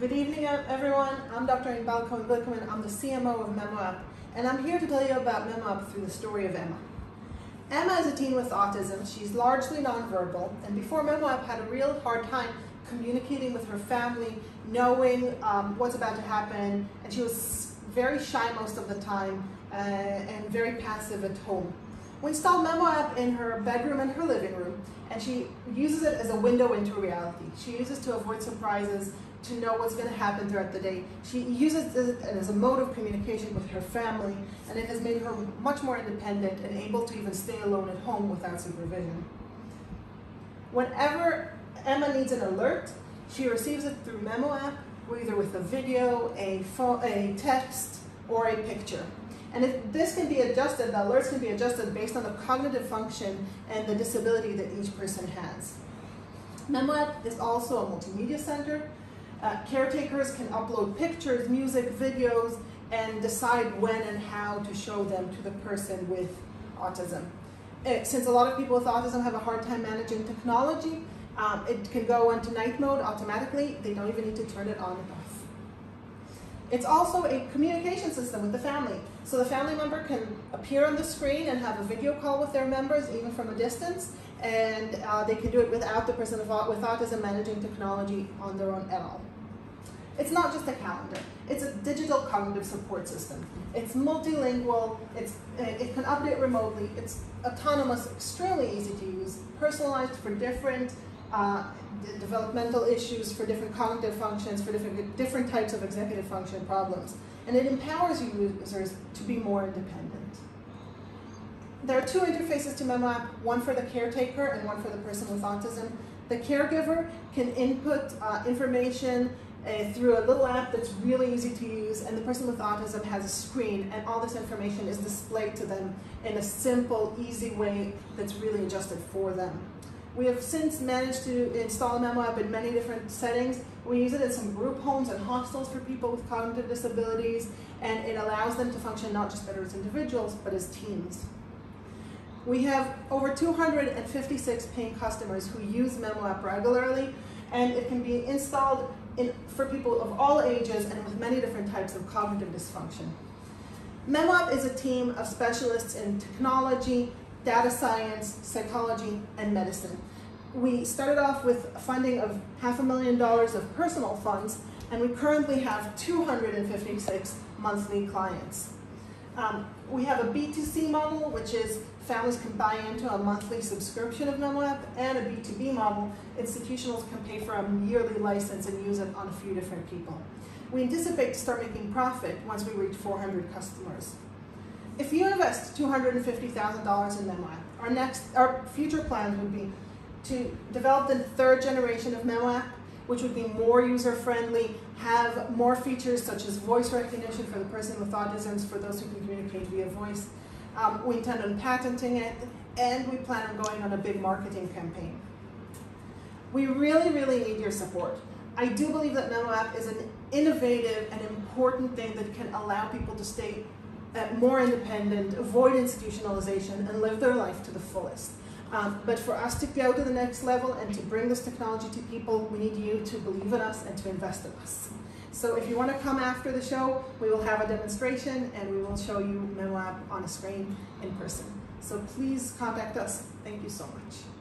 Good evening, everyone. I'm Dr. Inbal Cohen-Glickman. I'm the CMO of MemoApp, and I'm here to tell you about MemoApp through the story of Emma. Emma is a teen with autism. She's largely nonverbal, and before MemoApp had a real hard time communicating with her family, knowing um, what's about to happen, and she was very shy most of the time uh, and very passive at home. We installed MemoApp in her bedroom and her living room, and she uses it as a window into reality. She uses to avoid surprises, to know what's going to happen throughout the day. She uses it as a mode of communication with her family, and it has made her much more independent and able to even stay alone at home without supervision. Whenever Emma needs an alert, she receives it through Memo app, either with a video, a, phone, a text, or a picture. And if this can be adjusted, the alerts can be adjusted based on the cognitive function and the disability that each person has. MemoApp is also a multimedia center. Uh, caretakers can upload pictures, music, videos, and decide when and how to show them to the person with autism. It, since a lot of people with autism have a hard time managing technology, um, it can go into night mode automatically. They don't even need to turn it on and off. It's also a communication system with the family. So the family member can appear on the screen and have a video call with their members, even from a distance, and uh, they can do it without the person with autism managing technology on their own at all. It's not just a calendar. It's a digital cognitive support system. It's multilingual, it's, it can update remotely, it's autonomous, extremely easy to use, personalized for different uh, developmental issues, for different cognitive functions, for different, different types of executive function problems. And it empowers users to be more independent. There are two interfaces to MemoApp, one for the caretaker and one for the person with autism. The caregiver can input uh, information uh, through a little app that's really easy to use, and the person with autism has a screen, and all this information is displayed to them in a simple, easy way that's really adjusted for them. We have since managed to install MemoApp in many different settings. We use it in some group homes and hostels for people with cognitive disabilities, and it allows them to function not just better as individuals, but as teams. We have over 256 paying customers who use MemoApp regularly, and it can be installed in, for people of all ages and with many different types of cognitive dysfunction. MemoApp is a team of specialists in technology, data science, psychology, and medicine. We started off with funding of half a million dollars of personal funds, and we currently have 256 monthly clients. Um, we have a B2C model, which is families can buy into a monthly subscription of MemoApp, and a B2B model, institutionals can pay for a yearly license and use it on a few different people. We anticipate to start making profit once we reach 400 customers. If you invest $250,000 in MemoApp, our next, our future plans would be to develop the third generation of MemoApp, which would be more user-friendly, have more features such as voice recognition for the person with autism, for those who can communicate via voice. Um, we intend on patenting it, and we plan on going on a big marketing campaign. We really, really need your support. I do believe that MemoApp is an innovative and important thing that can allow people to stay more independent, avoid institutionalization, and live their life to the fullest. Um, but for us to go to the next level and to bring this technology to people, we need you to believe in us and to invest in us. So if you want to come after the show, we will have a demonstration and we will show you MemoApp on a screen in person. So please contact us. Thank you so much.